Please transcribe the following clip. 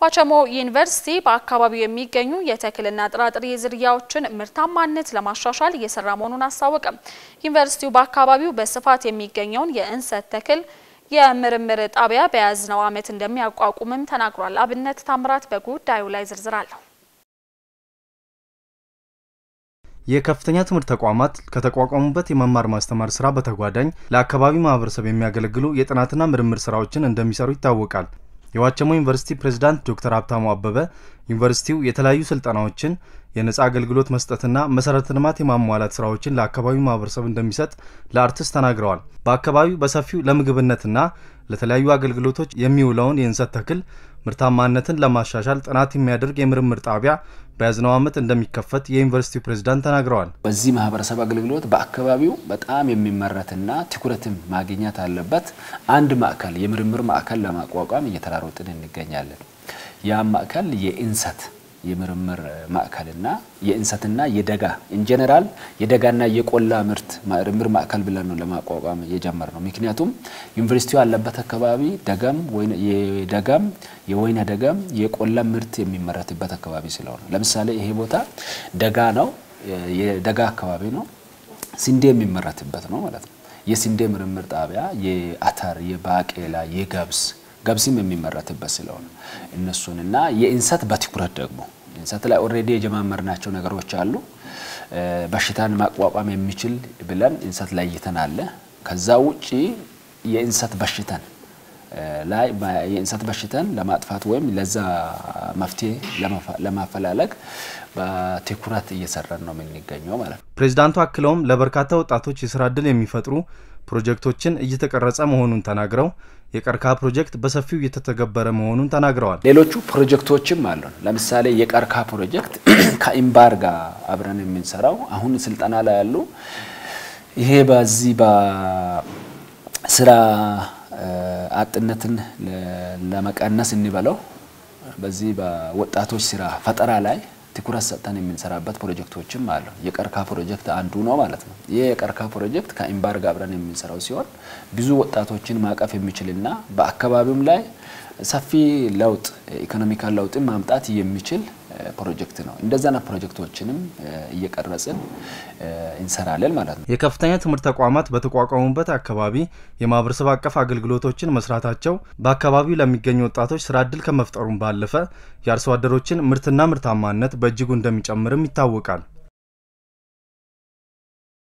ዋቸሞ ዩኒቨርሲቲ በአካባቢው የሚገኙ የተክልና ጥራጥሬ ዝርያዎችን ምርታማነት ለማሻሻል እየሰራ መሆኑን አስታወቀ። ዩኒቨርሲቲው በአካባቢው በስፋት የሚገኘውን የእንሰት ተክል የምርምር ጣቢያ በያዝነው ዓመት እንደሚያቋቁምም ተናግሯል። አብነት ታምራት በጉዳዩ ላይ ዝርዝር አለው። የከፍተኛ ትምህርት ተቋማት ከተቋቋሙበት የመማር ማስተማር ስራ በተጓዳኝ ለአካባቢው ማህበረሰብ የሚያገለግሉ የጥናትና ምርምር ስራዎችን እንደሚሰሩ ይታወቃል። የዋቸሞ ዩኒቨርሲቲ ፕሬዝዳንት ዶክተር ሀብታሙ አበበ ዩኒቨርሲቲው የተለያዩ ስልጠናዎችን፣ የነጻ አገልግሎት መስጠትና መሰረተ ልማት የማሟላት ስራዎችን ለአካባቢው ማህበረሰብ እንደሚሰጥ ለአርትስ ተናግረዋል። በአካባቢው በሰፊው ለምግብነትና ለተለያዩ አገልግሎቶች የሚውለውን የእንሰት ተክል ምርታማነትን ለማሻሻል ጥናት የሚያደርግ የምርምር ጣቢያ በያዝነው ዓመት እንደሚከፈት የዩኒቨርሲቲው ፕሬዝዳንት ተናግረዋል። በዚህ ማህበረሰብ አገልግሎት በአካባቢው በጣም የሚመረትና ትኩረትም ማግኘት አለበት አንድ ማዕከል የምርምር ማዕከል ለማቋቋም እየተራሮጥን እንገኛለን። ያም ማዕከል የእንሰት የምርምር ማዕከልና የእንሰትና የደጋ ኢንጀነራል የደጋና የቆላ ምርት ምርምር ማዕከል ብለን ነው ለማቋቋም የጀመር ነው። ምክንያቱም ዩኒቨርሲቲው ያለበት አካባቢ ደጋም የደጋም የወይነ ደጋም የቆላ ምርት የሚመረትበት አካባቢ ስለሆነ ለምሳሌ ይሄ ቦታ ደጋ ነው፣ የደጋ አካባቢ ነው፣ ስንዴ የሚመረትበት ነው ማለት ነው። የስንዴ ምርምር ጣቢያ የአተር፣ የባቄላ፣ የገብስ ገብስም የሚመረትበት ስለሆነ እነሱንና የእንሰት በትኩረት ደግሞ እንሰት ላይ already የጀማመርናቸው ነገሮች አሉ። በሽታን መቋቋም የሚችል ብለን እንሰት ላይ ይተናል። ከዛ ውጪ የእንሰት በሽታን ላይ የእንሰት በሽታን ለማጥፋት ወይም ለዛ መፍትሄ ለማፈላለግ በትኩረት እየሰራን ነው የምንገኘው ማለት ነው። ፕሬዚዳንቱ አክለውም ለበርካታ ወጣቶች የስራ እድል የሚፈጥሩ ፕሮጀክቶችን እየተቀረጸ መሆኑን ተናግረው የቀርከሃ ፕሮጀክት በሰፊው እየተተገበረ መሆኑን ተናግረዋል። ሌሎቹ ፕሮጀክቶችም አሉን። ለምሳሌ የቀርከሃ ፕሮጀክት ከኢምባር ጋር አብረን የምንሰራው አሁን ስልጠና ላይ ያሉ ይሄ በዚህ በስራ አጥነትን ለመቀነስ እንበለው በዚህ በወጣቶች ስራ ፈጠራ ላይ ትኩረት ሰጥተን የምንሰራበት ፕሮጀክቶችም አሉ። የቀርከሃ ፕሮጀክት አንዱ ነው ማለት ነው። ይህ የቀርከሃ ፕሮጀክት ከኢምባር ጋር አብረን የምንሰራው ሲሆን ብዙ ወጣቶችን ማቀፍ የሚችልና በአካባቢውም ላይ ሰፊ ለውጥ ኢኮኖሚካል ለውጥን ማምጣት የሚችል ፕሮጀክት ነው። እንደዛና ፕሮጀክቶችንም እየቀረጽን እንሰራለን ማለት ነው። የከፍተኛ ትምህርት ተቋማት በተቋቋሙበት አካባቢ የማህበረሰብ አቀፍ አገልግሎቶችን መስራታቸው በአካባቢው ለሚገኙ ወጣቶች ስራ እድል ከመፍጠሩም ባለፈ የአርሶ አደሮችን ምርትና ምርታማነት በእጅጉ እንደሚጨምርም ይታወቃል።